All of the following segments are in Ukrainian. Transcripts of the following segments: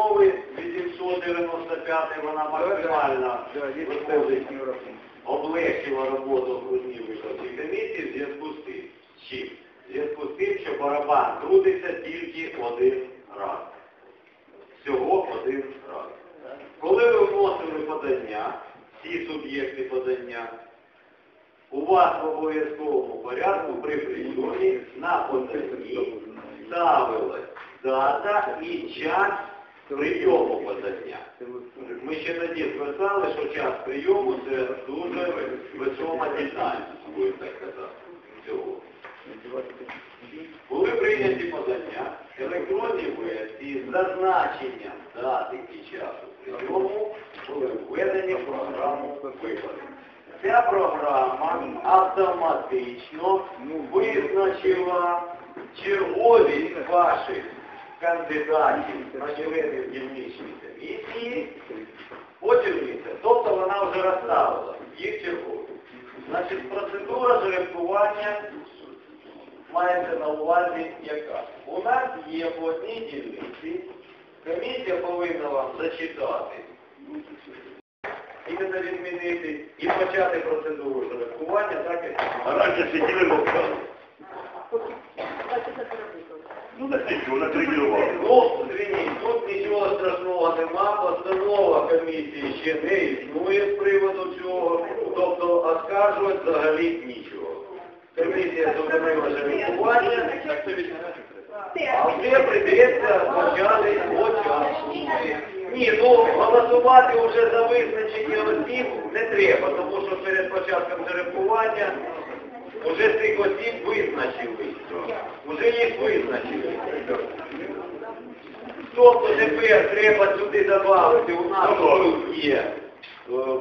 умови 895 вона максимально виходить, облегчила роботу окружній виборчій комісії в зв'язку з тим, чим? В зв'язку з тим, що барабан крутиться тільки один раз. Всього один раз. Коли ви вносили подання, всі суб'єкти подання, у вас в обов'язковому порядку при прийомі на поданні ставилась дата і час прийому подання. Ми ще тоді сказали, що час прийому це дуже весома діяльність, будемо так казати, цього. Були прийняті подання, електронні версії з зазначенням дати і часу прийому були введені в програму виборів. Ця програма автоматично визначила черговість ваших кандидатів на членів дільничної комісії поділиться. Тобто вона вже розставила їх черговість. Значить, процедура жеребкування мається на увазі яка? У нас є по одній дільниці, комісія повинна вам зачитати, іменно відмінити і почати процедуру жеребкування, так як А раніше сиділи мовчали. На. Ну, тут нічого страшного нема, постанова комісії ще не існує з приводу цього, тобто оскаржувати взагалі нічого. Комісія зупинила жеребкування, а вже прийдеться почати по. Ні, ну голосувати вже за визначення осіб не треба, тому що перед початком жеребкування вже цих осіб визначили. Вже їх визначили. Тобто тепер треба сюди додати, у нас тут є, е,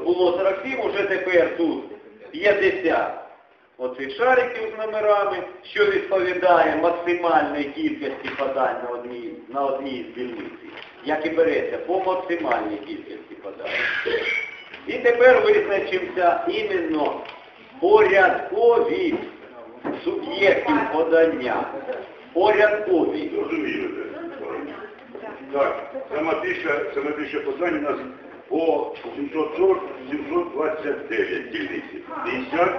було 47, уже тепер тут 50 оцих шариків з номерами, що відповідає максимальній кількості подань на одній, на одній з дільниці, як і береться по максимальній кількості подань. І тепер визначимося іменно порядкові суб'єктів подання. Порядкові. Зрозуміли? Так, саме тисяча, подань у нас по 740-729 дільниці. 50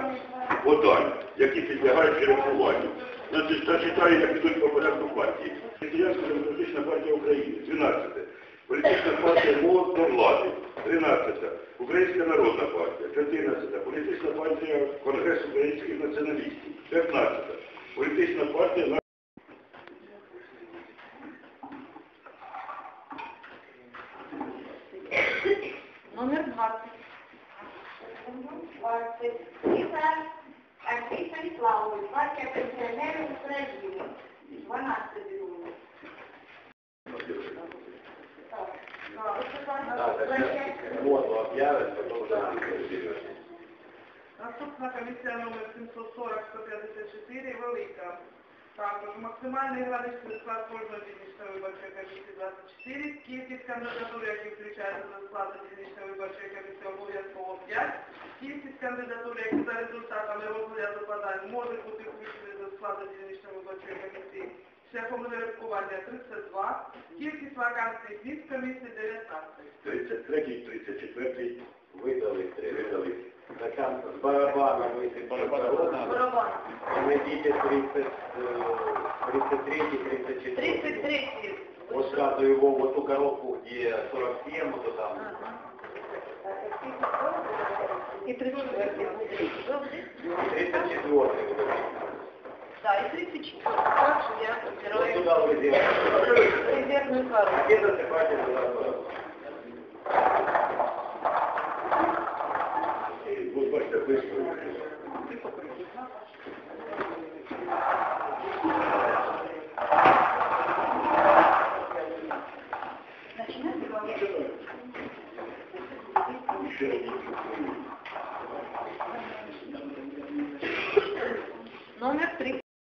подань, які підлягають жеребкуванню. Значить, зачитаю, як ідуть по порядку партії. Християнська демократична партія України, 12. Політична партія «Молот до влади, 13. Українська народна партія, 14. Політична партія Конгрес українських націоналістів, 15. Політична партія Номер 20. 20. Ліса Архій Станіславович, партія пенсіонерів України. 12 років. Воду потім вже розберешся. Наступна комісія номер 740-154, велика. Також максимальний граничний склад кожної дільничної виборчої комісії 24, кількість кандидатур, які включаються до складу дільничної виборчої комісії обов'язково 5, кількість кандидатур, які за результатами розгляду подань можуть бути включені до складу дільничної виборчої комісії шляхом жеребкування 32, кількість вакансних місць комісії 19. 33, 34. Видали три, видали. Така з барабаном вийти барабаном. Знайдіть 30, е, 33, 34. 33. Вот сразу его вот ту коробку, где 47, вот там. І 34. И 34 вот это. Так, і 34. Так, що я Вот збираю туда вы делаете. резервну коробку. Где засыпаете туда